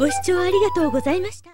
ご視聴ありがとうございました。